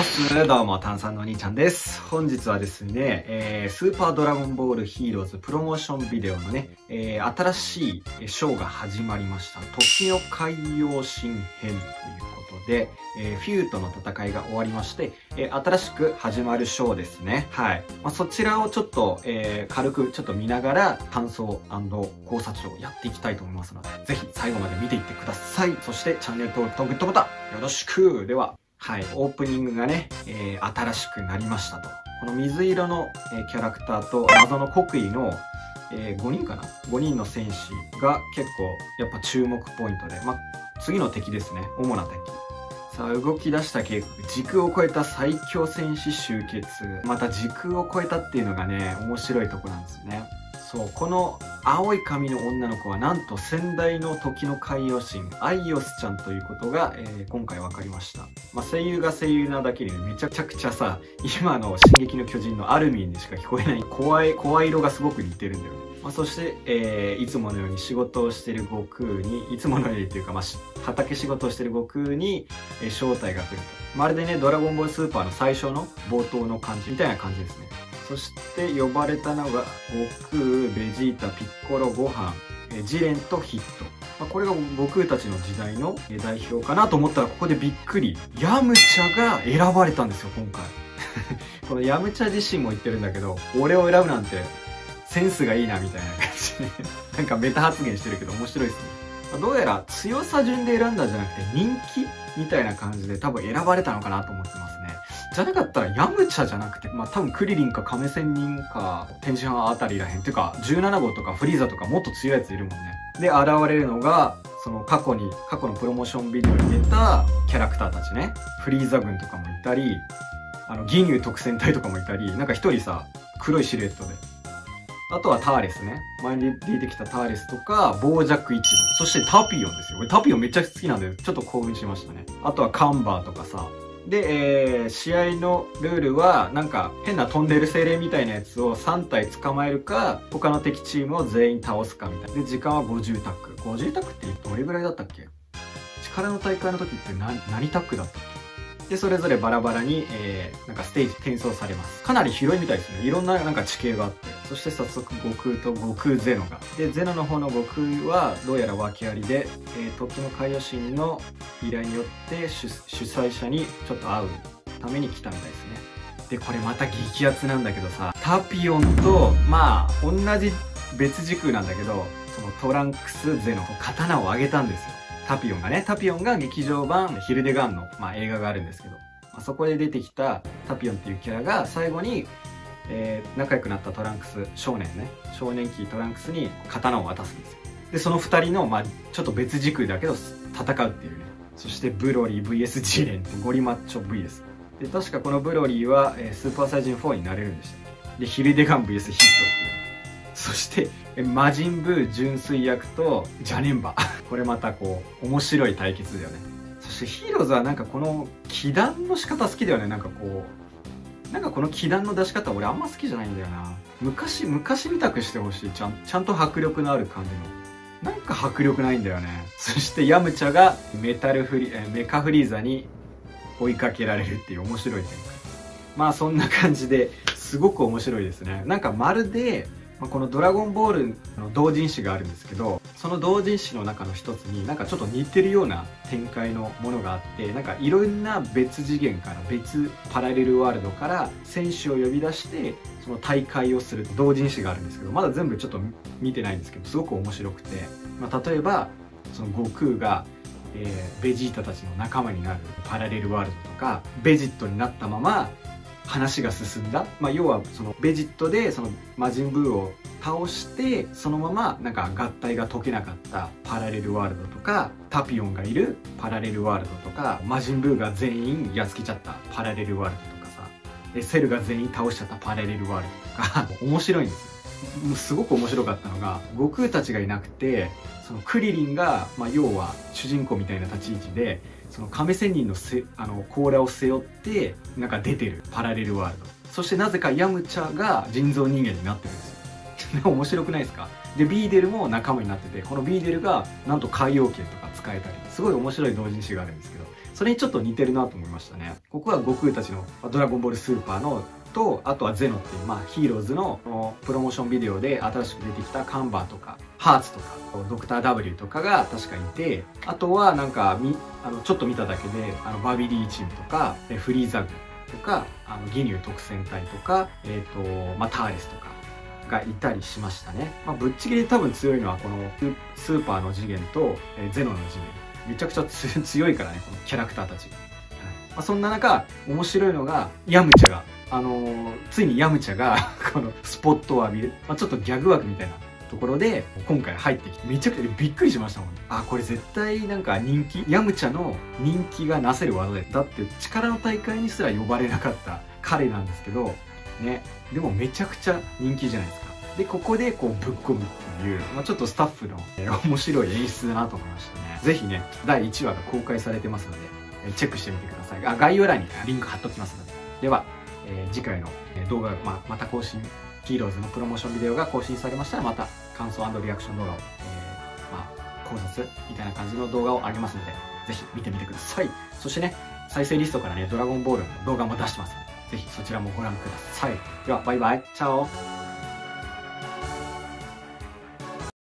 おっすどうも、炭酸のお兄ちゃんです。本日はですね、えー、スーパードラゴンボールヒーローズプロモーションビデオのね、えー、新しいショーが始まりました。時の海洋新編ということで、えー、フューとの戦いが終わりまして、えー、新しく始まるショーですね。はい。まあ、そちらをちょっと、えー、軽くちょっと見ながら、感想考察をやっていきたいと思いますので、ぜひ最後まで見ていってください。そしてチャンネル登録とグッドボタンよろしくでは、はい、オープニングがね、えー、新しくなりましたと。この水色の、え、キャラクターと謎の国威の、えー、5人かな ?5 人の戦士が結構やっぱ注目ポイントで、ま次の敵ですね。主な敵。さあ、動き出した計画。時空を超えた最強戦士集結。また時空を超えたっていうのがね、面白いとこなんですね。そう、この青い髪の女の子はなんと先代の時の海洋神アイオスちゃんということが、えー、今回分かりました、まあ、声優が声優なだけにめちゃくちゃさ今の「進撃の巨人」のアルミンにしか聞こえない怖い声色がすごく似てるんだよね。まあ、そして、えー、いつものように仕事をしてる悟空にいつものようにというか、まあ、畑仕事をしてる悟空に、えー、招待が来ると。まるでね「ドラゴンボールスーパー」の最初の冒頭の感じみたいな感じですね。そして呼ばれたのが悟空ベジータピッコロご飯ジレンとヒット、まあ、これが悟空たちの時代の代表かなと思ったらここでびっくりヤムチャが選ばれたんですよ今回。このヤムチャ自身も言ってるんだけど俺を選ぶなんてセンスがいいなみたいな感じ。で なんかメタ発言してるけど面白いですね、どうやら強さ順で選んだんじゃなくて人気みたいな感じで多分選ばれたのかなと思ってますね。じゃなかったらヤムチャじゃなくて、まあ多分クリリンか亀仙人か天神派あたりらへん。てか、17号とかフリーザとかもっと強いやついるもんね。で、現れるのが、その過去に、過去のプロモーションビデオに出たキャラクターたちね。フリーザ軍とかもいたり、あの、ギニュー特戦隊とかもいたり、なんか一人さ、黒いシルエットで。あとはターレスね。前に出てきたターレスとか、ボージャック一部。そしてタピオンですよ。俺タピオンめっちゃ好きなんで、ちょっと興奮しましたね。あとはカンバーとかさ、で、えー、試合のルールは、なんか変な飛んでる精霊みたいなやつを3体捕まえるか、他の敵チームを全員倒すかみたいな。で、時間は50タック。50タックってどれぐらいだったっけ？力の大会の時って何、何タックだったっけ？で、それぞれバラバラに、えー、なんかステージ転送されます。かなり広いみたいですね。いろんななんか地形があって。そして早速悟空と悟空ゼノが。で、ゼノの方の悟空はどうやら訳ありで、えー、時の海洋神の依頼によって主催者にちょっと会うために来たみたいですね。で、これまた激アツなんだけどさ、タピオンと、まあ、同じ別時空なんだけど、そのトランクスゼノ、刀を上げたんですよ。タピオンがね、タピオンが劇場版ヒルデガンの、まあ、映画があるんですけど、まあ、そこで出てきたタピオンっていうキャラが最後に、えー、仲良くなったトランクス少年ね。少年期トランクスに刀を渡すんですよ。でその2人の、まあ、ちょっと別時空だけど戦うっていうね。そしてブロリー VS ジレンゴリマッチョ VS で確かこのブロリーは、えー、スーパーサイジン4になれるんでしたでヒルデガン VS ヒットっていう。そして魔人ブー純粋役とジャネンバ。これまたこう面白い対決だよね。そしてヒーローズはなんかこの気団の仕方好きだよね。なんかこうなんかこの気団の出し方俺あんま好きじゃないんだよな。昔昔みたくしてほしい。ちゃんちゃんと迫力のある感じの。なんか迫力ないんだよね。そしてヤムチャがメタルフリメカフリーザに追いかけられるっていう面白い展開。まあそんな感じですごく面白いですね。なんかまるで、この「ドラゴンボール」の同人誌があるんですけどその同人誌の中の一つになんかちょっと似てるような展開のものがあってなんかいろんな別次元から別パラレルワールドから選手を呼び出してその大会をする同人誌があるんですけどまだ全部ちょっと見てないんですけどすごく面白くて、まあ、例えばその悟空がえー、ベジータたちの仲間になるパラレルワールドとかベジットになったまま話が進んだ、まあ、要はそのベジットでその魔人ブーを倒してそのままなんか合体が解けなかったパラレルワールドとかタピオンがいるパラレルワールドとか魔人ブーが全員やっつけちゃったパラレルワールドとかさセルが全員倒しちゃったパラレルワールドとか 面白いんですよ。すごく面白かったのが悟空たちがいなくてそのクリリンが、まあ、要は主人公みたいな立ち位置でその亀仙人のせあの甲羅を背負ってなんか出てるパラレルワールド。そしてなぜかヤムチャが人造人間になってるんですよ。面白くないですか？でビーデルも仲間になっててこのビーデルがなんと海洋圏とか使えたり、すごい面白い同人誌があるんですけど、それにちょっと似てるなと思いましたね。ここは悟空たちのドラゴンボールスーパーのと、あとはゼノっていう、まあ、ヒーローズのプロモーションビデオで新しく出てきたカンバーとか、ハーツとか、ドクター W とかが確かいて、あとはなんか、み、あの、ちょっと見ただけで、あの、バビリーチームとか、フリーザグとか、あの、ギニュー特戦隊とか、えっ、ー、と、まあ、ターレスとか、がいたりしましたね。まあ、ぶっちぎり多分強いのはこのスーパーの次元と、え、ゼノの次元。めちゃくちゃ 強いからね、このキャラクターたち。はいまあ、そんな中、面白いのが、ヤムチャが、あのー、ついにヤムチャが このスポットを浴びる、まあ、ちょっとギャグ枠みたいなところで、今回入ってきて、めちゃくちゃびっくりしましたもんね。あ、これ絶対なんか人気、ヤムチャの人気がなせる技、だって力の大会にすら呼ばれなかった彼なんですけど、ね、でもめちゃくちゃ人気じゃないですか。で、ここでこうぶっ込むっていう、まあ、ちょっとスタッフの、え、面白い演出だなと思いましたね。ぜひね、第1話が公開されてますので、え、チェックしてみてください。あ概要欄にリンク貼っときますので。では、えー、次回の動画、まあ、また更新、ヒーローズのプロモーションビデオが更新されましたら、また感想リアクション動画を、えー、まあ、考察みたいな感じの動画を上げますので、ぜひ見てみてください。そしてね、再生リストからね、ドラゴンボールの動画も出してますので、ぜひそちらもご覧ください。では、バイバイ。チャオ